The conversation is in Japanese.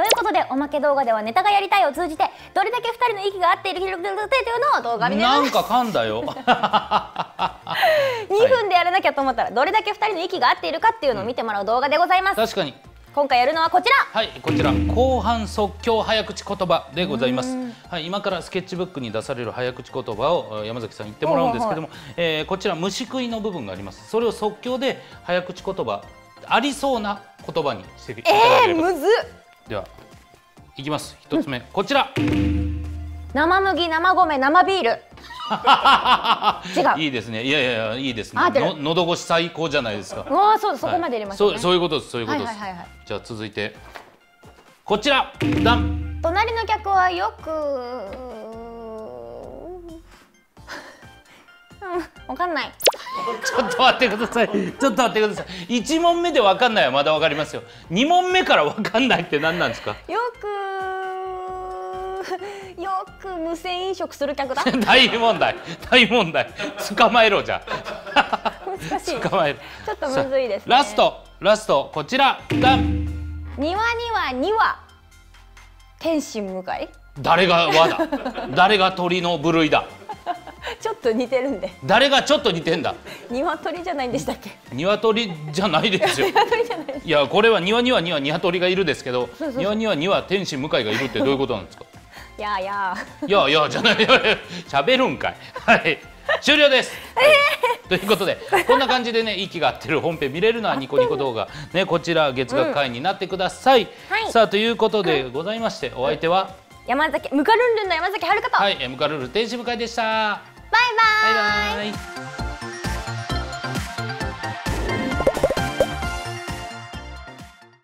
ということでおまけ動画ではネタがやりたいを通じてどれだけ2人の息が合っている広くというのを動画見てなんか噛んだよ。2分でやらなきゃと思ったらどれだけ2人の息が合っているかっていうのを見てもらう動画でございます、確かに。今回やるのはこちら。はいこちら。後半即興早口言葉でございます。はい今からスケッチブックに出される早口言葉をえー山崎さん言ってもらうんですけども、えーこちら虫食いの部分があります。それを即興で早口言葉ありそうな言葉にしていただえー、ければ、むずっではいきます。一つ目こちら。生麦生米生ビール。違う。いいですね。いやいやいやいいですね。の喉越し最高じゃないですか。うわーそうそこまで入れましたね、そうそういうことですそういうことです、はいはいはいはい。じゃあ続いてこちら。ダン。隣の客はよくうんわかんないちょっと待ってください。ちょっと待ってください。一問目でわかんないはまだわかりますよ。二問目からわかんないって何なんですか？よくよく無銭飲食する客だ 大問題。大問題。捕まえろじゃ難しいあ。捕まえろ。ちょっとむずいですねラスト。ラスト。こちら。ダン。庭にはには天心向かい？誰が和だ？誰が鳥の部類だ？ちょっと似てるんで。誰がちょっと似てんだ？鶏じゃないんでしたっけ？鶏じゃないですよ。鶏じゃないいやこれは庭にはには鶏がいるですけど庭にはには天使向井がいるってどういうことなんですか？いやいや。いやいやじゃない。喋るんかい。はい。終了です、はい。ということでこんな感じでね息が合ってる本編見れるのはニコニコ動画。ねこちら月額会員になってください、はい。さあということでございましてお相手は？山崎ムカルンルンの山崎遥と、はいエムカルール天使向井でした